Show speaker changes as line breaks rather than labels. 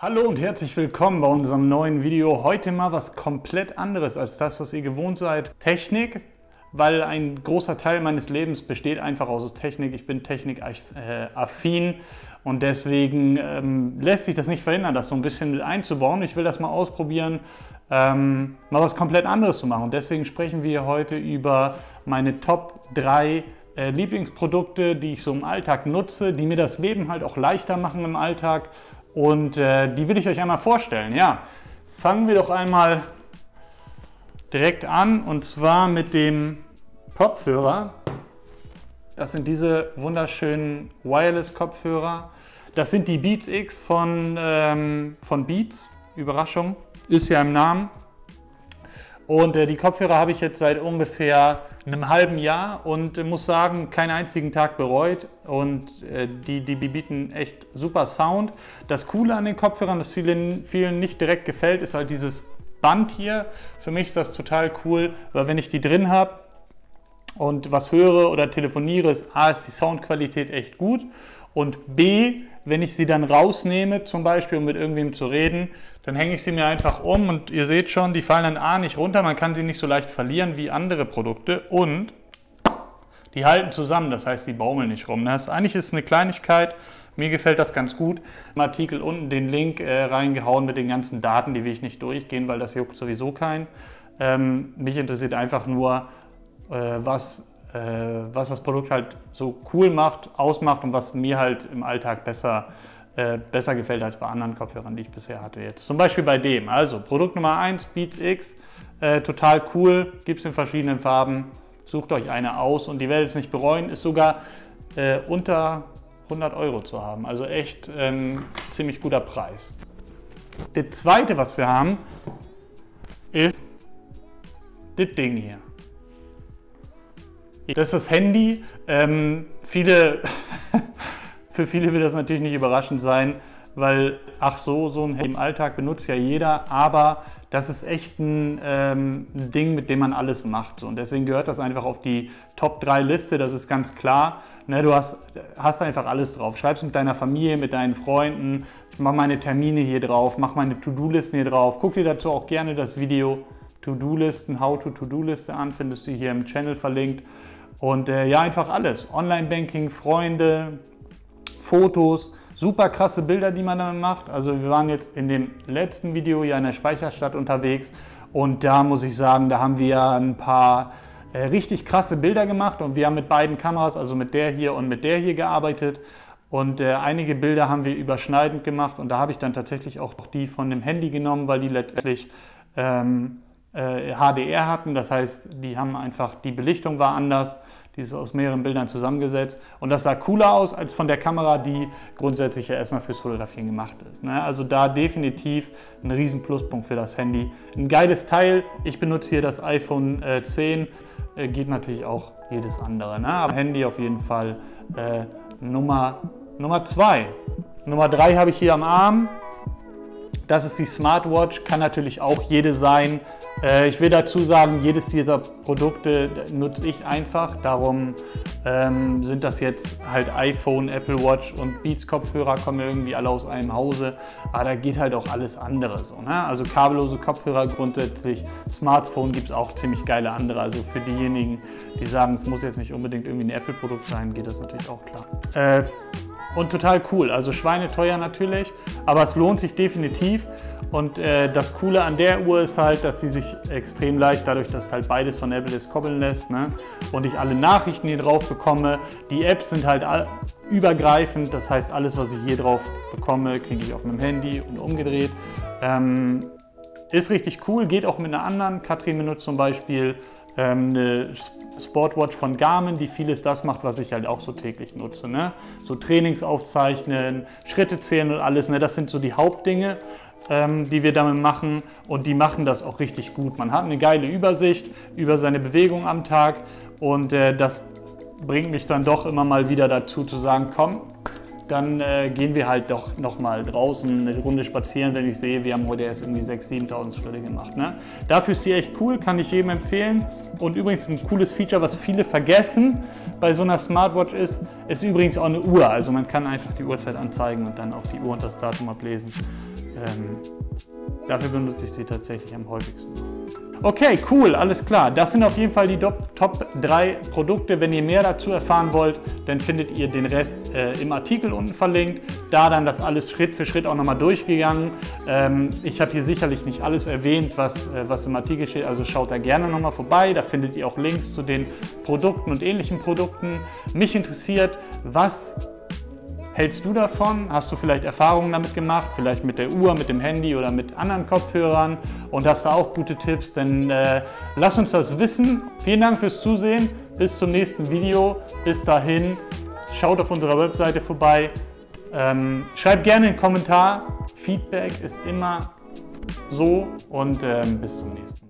Hallo und herzlich willkommen bei unserem neuen Video. Heute mal was komplett anderes als das, was ihr gewohnt seid. Technik, weil ein großer Teil meines Lebens besteht einfach aus Technik. Ich bin technikaffin und deswegen ähm, lässt sich das nicht verhindern, das so ein bisschen mit einzubauen. Ich will das mal ausprobieren, ähm, mal was komplett anderes zu machen. Und deswegen sprechen wir heute über meine Top 3 äh, Lieblingsprodukte, die ich so im Alltag nutze, die mir das Leben halt auch leichter machen im Alltag. Und äh, die will ich euch einmal vorstellen. Ja, fangen wir doch einmal direkt an und zwar mit dem Kopfhörer. Das sind diese wunderschönen Wireless-Kopfhörer. Das sind die Beats X von, ähm, von Beats. Überraschung, ist ja im Namen. Und äh, die Kopfhörer habe ich jetzt seit ungefähr einem halben Jahr und äh, muss sagen, keinen einzigen Tag bereut. Und äh, die, die bieten echt super Sound. Das Coole an den Kopfhörern, das vielen, vielen nicht direkt gefällt, ist halt dieses Band hier. Für mich ist das total cool, weil wenn ich die drin habe und was höre oder telefoniere, ist A, ist die Soundqualität echt gut und B, wenn ich sie dann rausnehme, zum Beispiel um mit irgendwem zu reden, dann hänge ich sie mir einfach um und ihr seht schon, die fallen dann A nicht runter, man kann sie nicht so leicht verlieren wie andere Produkte und die halten zusammen, das heißt, die baumeln nicht rum. Das eigentlich ist eine Kleinigkeit, mir gefällt das ganz gut. Im Artikel unten den Link äh, reingehauen mit den ganzen Daten, die will ich nicht durchgehen, weil das juckt sowieso keinen. Ähm, mich interessiert einfach nur, äh, was, was das Produkt halt so cool macht, ausmacht und was mir halt im Alltag besser, äh, besser gefällt als bei anderen Kopfhörern, die ich bisher hatte. Jetzt zum Beispiel bei dem. Also Produkt Nummer 1, Beats X, äh, total cool, gibt es in verschiedenen Farben. Sucht euch eine aus und die werdet es nicht bereuen. Ist sogar äh, unter 100 Euro zu haben. Also echt ähm, ziemlich guter Preis. Das zweite, was wir haben, ist das Ding hier. Das ist das Handy. Ähm, viele, für viele wird das natürlich nicht überraschend sein, weil, ach so, so ein Handy im Alltag benutzt ja jeder, aber das ist echt ein ähm, Ding, mit dem man alles macht. Und deswegen gehört das einfach auf die Top 3 Liste, das ist ganz klar. Ne, du hast, hast einfach alles drauf. Schreibst mit deiner Familie, mit deinen Freunden. Ich mache meine Termine hier drauf, mache meine To-Do-Listen hier drauf. Guck dir dazu auch gerne das Video To-Do-Listen, How-to-To-Do-Liste an, findest du hier im Channel verlinkt. Und äh, ja, einfach alles. Online-Banking, Freunde, Fotos, super krasse Bilder, die man damit macht. Also wir waren jetzt in dem letzten Video ja in der Speicherstadt unterwegs und da muss ich sagen, da haben wir ein paar äh, richtig krasse Bilder gemacht und wir haben mit beiden Kameras, also mit der hier und mit der hier gearbeitet und äh, einige Bilder haben wir überschneidend gemacht und da habe ich dann tatsächlich auch die von dem Handy genommen, weil die letztendlich ähm, äh, HDR hatten, das heißt, die haben einfach, die Belichtung war anders die ist aus mehreren Bildern zusammengesetzt und das sah cooler aus als von der Kamera, die grundsätzlich ja erstmal fürs Fotografieren gemacht ist. Ne? Also da definitiv ein riesen Pluspunkt für das Handy. Ein geiles Teil, ich benutze hier das iPhone 10, äh, äh, geht natürlich auch jedes andere. Ne? Aber Handy auf jeden Fall äh, Nummer, Nummer zwei. Nummer drei habe ich hier am Arm. Das ist die Smartwatch, kann natürlich auch jede sein. Äh, ich will dazu sagen, jedes dieser Produkte nutze ich einfach. Darum ähm, sind das jetzt halt iPhone, Apple Watch und Beats Kopfhörer, kommen irgendwie alle aus einem Hause. Aber da geht halt auch alles andere so. Ne? Also kabellose Kopfhörer grundsätzlich, Smartphone gibt es auch ziemlich geile andere. Also für diejenigen, die sagen, es muss jetzt nicht unbedingt irgendwie ein Apple-Produkt sein, geht das natürlich auch klar. Äh, und total cool. Also schweineteuer natürlich, aber es lohnt sich definitiv. Und äh, das Coole an der Uhr ist halt, dass sie sich extrem leicht, dadurch, dass halt beides von Apple ist, koppeln lässt ne? und ich alle Nachrichten hier drauf bekomme. Die Apps sind halt übergreifend, das heißt, alles, was ich hier drauf bekomme, kriege ich auf meinem Handy und umgedreht. Ähm, ist richtig cool, geht auch mit einer anderen. Katrin benutzt zum Beispiel ähm, eine Sportwatch von Garmin, die vieles das macht, was ich halt auch so täglich nutze. Ne? So Trainings aufzeichnen, Schritte zählen und alles, ne? das sind so die Hauptdinge ähm, die wir damit machen und die machen das auch richtig gut. Man hat eine geile Übersicht über seine Bewegung am Tag und äh, das bringt mich dann doch immer mal wieder dazu zu sagen, komm, dann äh, gehen wir halt doch noch mal draußen eine Runde spazieren, wenn ich sehe, wir haben heute erst irgendwie 6.000, 7.000 Schritte gemacht. Ne? Dafür ist sie echt cool, kann ich jedem empfehlen. Und übrigens ein cooles Feature, was viele vergessen bei so einer Smartwatch ist, ist übrigens auch eine Uhr. Also man kann einfach die Uhrzeit anzeigen und dann auch die Uhr und das Datum ablesen. Ähm, dafür benutze ich sie tatsächlich am häufigsten. Okay, cool, alles klar. Das sind auf jeden Fall die Top 3 Produkte. Wenn ihr mehr dazu erfahren wollt, dann findet ihr den Rest äh, im Artikel unten verlinkt. Da dann das alles Schritt für Schritt auch nochmal durchgegangen. Ähm, ich habe hier sicherlich nicht alles erwähnt, was, äh, was im Artikel steht, also schaut da gerne nochmal vorbei. Da findet ihr auch Links zu den Produkten und ähnlichen Produkten. Mich interessiert, was hältst du davon? Hast du vielleicht Erfahrungen damit gemacht, vielleicht mit der Uhr, mit dem Handy oder mit anderen Kopfhörern und hast da auch gute Tipps? Dann äh, lass uns das wissen. Vielen Dank fürs Zusehen. Bis zum nächsten Video. Bis dahin, schaut auf unserer Webseite vorbei. Ähm, schreibt gerne einen Kommentar. Feedback ist immer so und ähm, bis zum nächsten Mal.